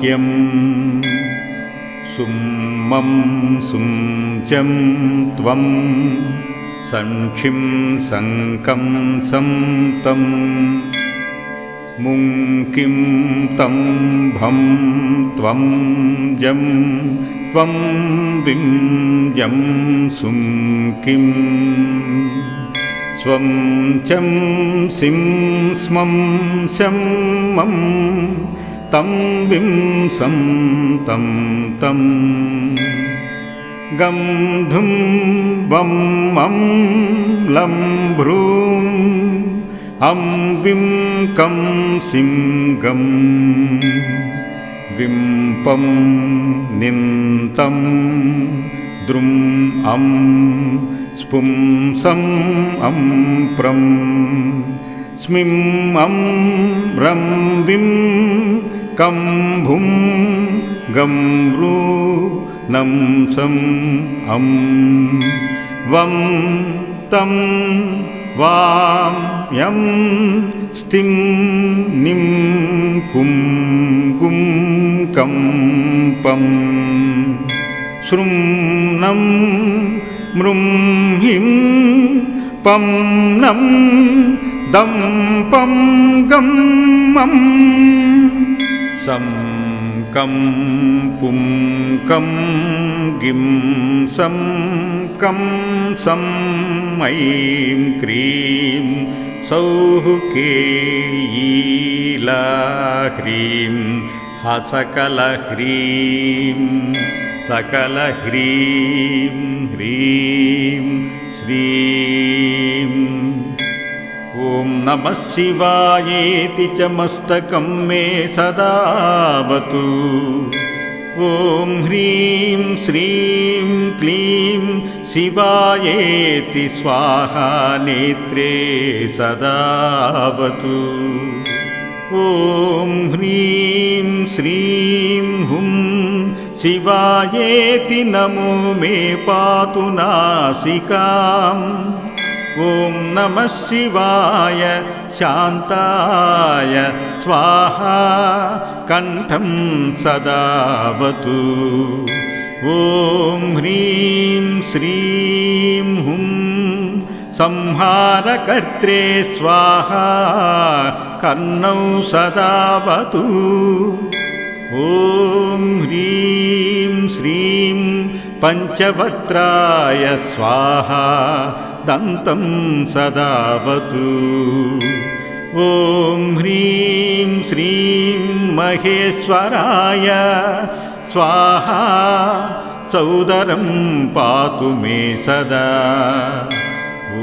क्यं? सुमं सुं चं त्वं सङ्क्षिं सङ्कं सं तं मुं भं त्वं जं त्वं विं जं सुं किं स्वं चं सिं स्मं शं मं तं विं सं तं तं गं धुं वं मं लं भ्रूं अं विं कं सिं गं विं पं निन्तं द्रुं अं स्पुं सं अं प्रं स्मिं अं रं विं कं भुं गं नं सं अं वं तं वां यं स्तिं निं कुं कं पं श्रुं नं मृं हिं पं नं दं पं गं मं सं कं पुं कं गिं सं कं सं ऐं क्रीं सौः केयीला ह्रीं हसकलह्रीं सकलह्रीं ह्रीं श्रीं। ॐ नमः शिवायेति च मस्तकं मे सदावतु। ॐ ह्रीं श्रीं क्लीं शिवायेति स्वाहा नेत्रे सदावतु। ॐ ह्रीं श्रीं हुं शिवायेति नमो मे पातु नासिकाम्। ॐ नमः शिवाय शान्ताय स्वाहा कण्ठं सदावतु। ॐ ह्रीं श्रीं हुं संहारकर्त्रे स्वाहा कर्णौ सदावतु ॐ ह्रीं श्रीं पञ्चवक्त्राय स्वाहा दन्तं सदावतु। ॐ ह्रीं श्रीं महेश्वराय स्वाहा चौदरं पातु मे सदा।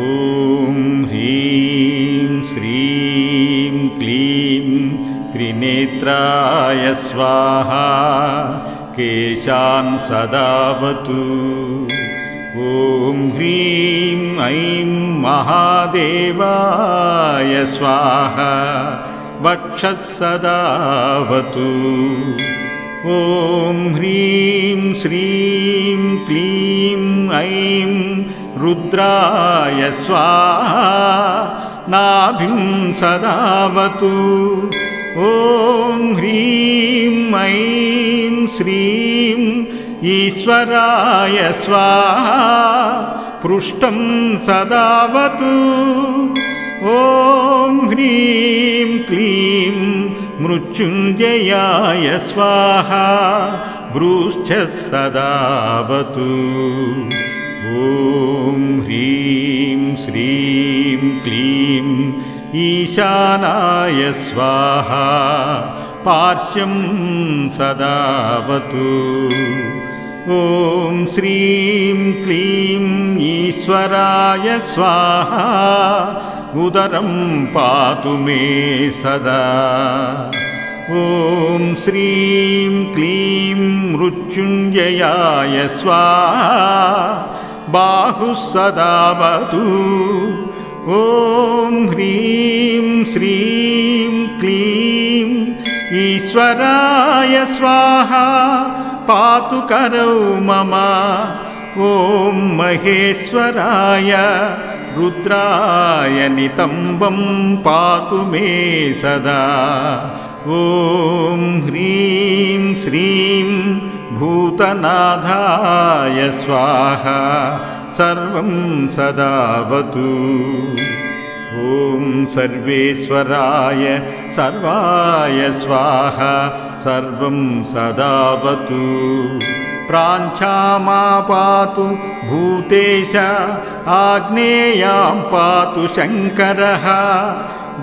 ॐ ह्रीं श्रीं क्लीं त्रिनेत्राय स्वाहा केशान् सदावतु। ॐ ह्रीं ऐं महादेवाय स्वाहा वक्षः सदावतु। ॐ ह्रीं श्रीं क्लीं ऐं रुद्राय स्वाहा नाभिं सदावतु ॐ ह्रीं ऐं श्रीं ईश्वराय स्वाहा पृष्ठं सदावतु। ॐ ह्रीं क्लीं मृत्युञ्जयाय स्वाहा भ्रूश्च सदावतु। ॐ ह्रीं श्रीं क्लीं ईशानाय स्वाहा पार्श्वं सदावतु। ॐ श्रीं क्लीं ईश्वराय स्वाहा उदरं पातु मे सदा। ॐ श्रीं क्लीं मृत्युञ्जयाय स्वाहा बाहुः सदावतु ॐ ह्रीं श्रीं क्लीं ईश्वराय स्वाहा पातु करौ मम। ॐ महेश्वराय रुद्राय नितम्बं पातु मे सदा। ॐ ह्रीं श्रीं भूतनाथाय स्वाहा सर्वं सदावतु। ॐ सर्वेश्वराय सर्वाय स्वाहा सर्वं सदावतु। प्राञ्छामा पातु भूतेश आग्नेयां पातु शङ्करः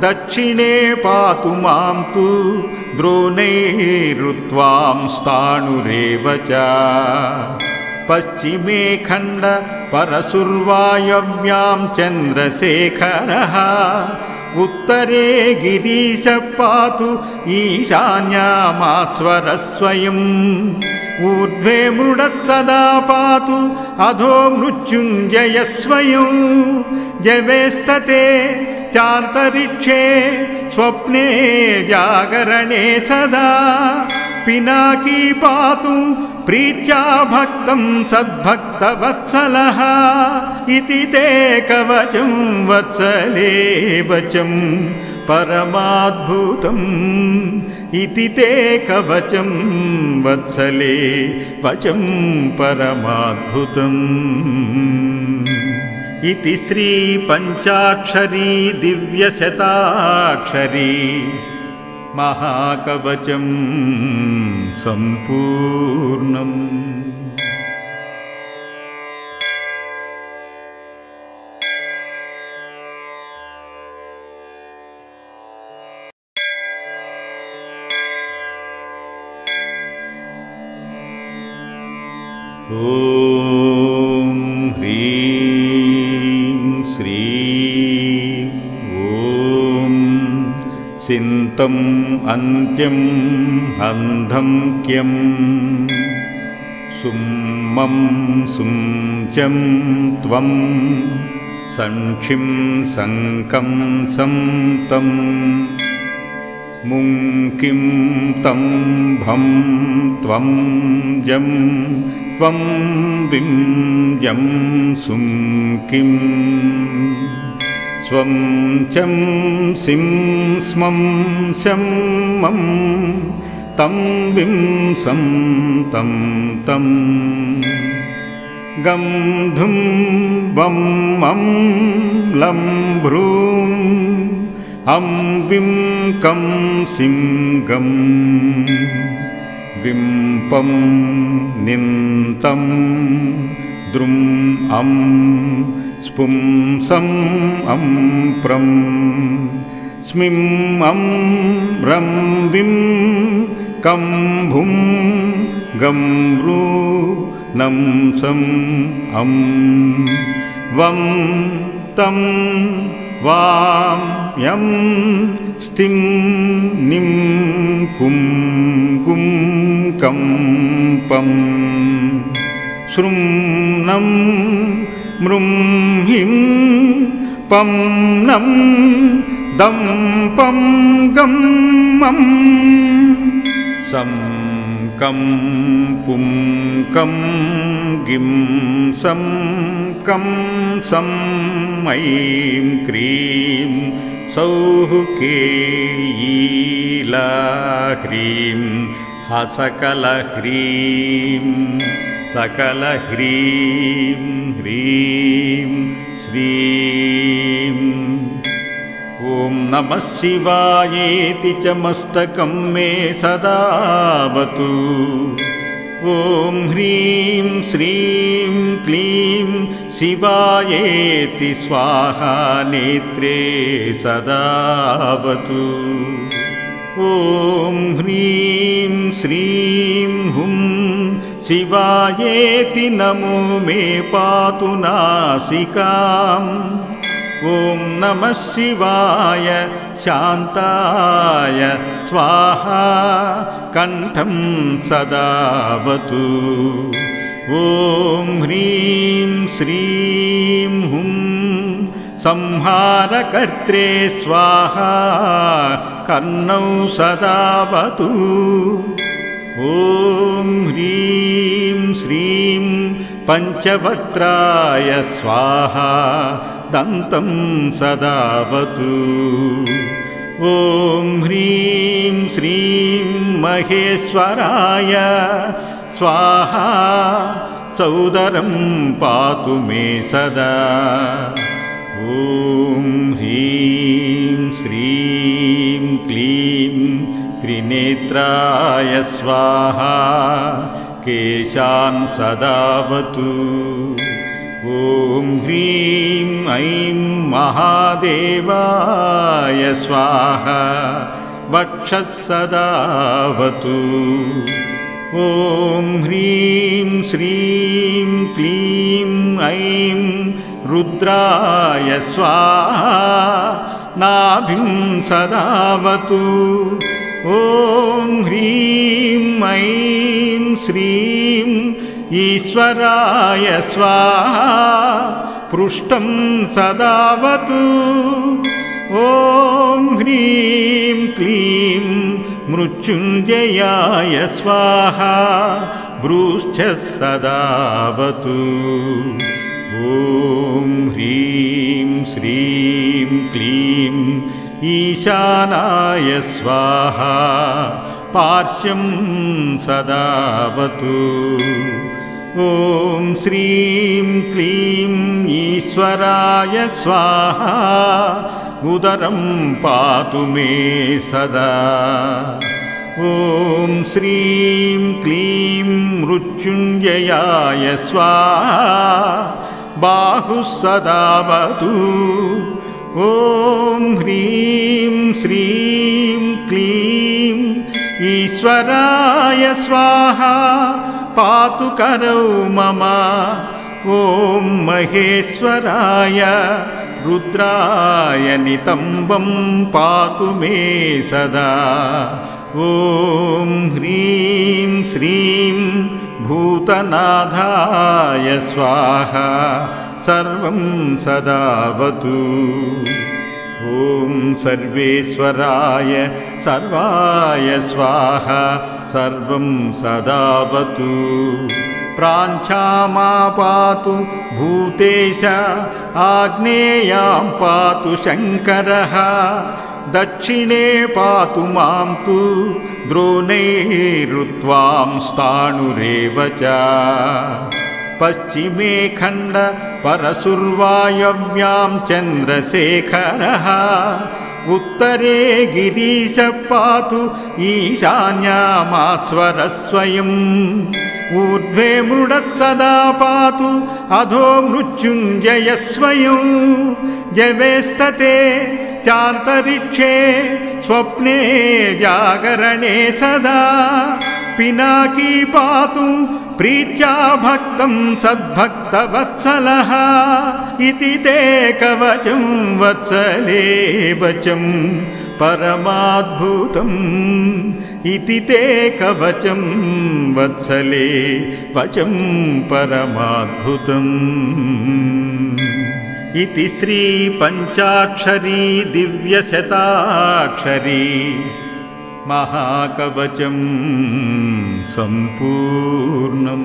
दक्षिणे पातु मां तु द्रोणैरुत्वां स्थाणुरेव च पश्चिमे खण्ड परशुर्वायव्यां चन्द्रशेखरः। उत्तरे गिरीश पातु ईशान्यामास्वरस्वयम् ऊर्ध्वे मृडः सदा पातु अधो मृत्युञ्जयस्वयं। जवेस्तते चान्तरिक्षे स्वप्ने जागरणे सदा। पिनाकी पातु प्रीत्या भक्तं सद्भक्तवत्सलः इति ते कवचं वत्सले वचं परमाद्भुतम् इति ते कवचं वत्सले वचं परमाद्भुतम् इति श्रीपञ्चाक्षरी दिव्यशताक्षरी महाकवचं सम्पूर्णम्। ॐ सिन्तम् अन्त्यम् अन्धं क्यं? सुम्मं सुं त्वं सङ्क्षिं सङ्कं सं तं मुं भं त्वं जं त्वं विं जं सुं किं स्वं चं सिं स्मं शं मं तं विं सं तं तं गं धुं वं मं लं भ्रूं अं विं कं सिं गं विं पं निन्तं द्रुम् अं स्पुं सं अं प्रं स्मिं अं रं विं कं भुं गं नं सं अं वं तं वां यं स्तिं निं कुं गुं कं पं श्रुं नं मृं हिं पं नं दं पं गं मं सं कं पुं कं गिं सं कं सं ऐं क्रीं सौः केयीला ह्रीं हसकलह्रीं सकलह्रीं ह्रीं श्रीं ॐ नमः शिवायेति च मस्तकं मे सदावतु। ॐ ह्रीं श्रीं क्लीं शिवायेति स्वाहा नेत्रे सदावतु। ॐ ह्रीं श्रीं हुं शिवायेति नमो मे पातु नासिकाम्। ॐ नमः शिवाय शान्ताय स्वाहा कण्ठं सदावतु। ॐ ह्रीं श्रीं हुं संहारकर्त्रे स्वाहा कर्णौ सदावतु ॐ ह्रीं श्रीं पञ्चवक्त्राय स्वाहा दन्तं सदावतु। ॐ ह्रीं श्रीं महेश्वराय स्वाहा चौदरं पातु मे सदा। ॐ ह्रीं स्वाहा केशान् सदावतु। ॐ ह्रीं ऐं महादेवाय स्वाहा वक्षः सदावतु। ॐ ह्रीं श्रीं क्लीं ऐं रुद्राय स्वाहा नाभिं सदावतु ॐ ह्रीं ऐं श्रीं ईश्वराय स्वाहा पृष्ठं सदावतु। ॐ ह्रीं क्लीं मृत्युञ्जयाय स्वाहा भ्रूश्च सदावतु। ॐ ह्रीं श्रीं क्लीं ईशानाय स्वाहा पार्श्वं सदावतु। ॐ श्रीं क्लीं ईश्वराय स्वाहा उदरं पातु मे सदा। ॐ श्रीं क्लीं मृत्युञ्जयाय स्वाहा बाहुः सदावतु ॐ ह्रीं श्रीं क्लीं ईश्वराय स्वाहा पातु करौ मम। ॐ महेश्वराय रुद्राय नितम्बं पातु मे सदा। ॐ ह्रीं श्रीं भूतनाथाय स्वाहा सर्वं सदावतु। ॐ सर्वेश्वराय सर्वाय स्वाहा सर्वं सदावतु। प्राञ्छामा पातु भूतेश आग्नेयां पातु शङ्करः दक्षिणे पातु मां तु द्रोणैरुत्वां स्थाणुरेव च पश्चिमे खण्ड परशुर्वायव्यां चन्द्रशेखरः। उत्तरे गिरीश पातु ईशान्यामास्वरस्वयम् ऊर्ध्वे मृडः सदा पातु अधो मृत्युञ्जयस्वयं। जवेस्तते चान्तरिक्षे स्वप्ने जागरणे सदा। पिनाकी पातु प्रीत्या भक्तं सद्भक्तवत्सलः इति ते कवचं वत्सले वचं परमाद्भुतम् इति ते कवचं वत्सले वचं परमाद्भुतम् इति श्रीपञ्चाक्षरी दिव्यशताक्षरी महाकवचं सम्पूर्णम्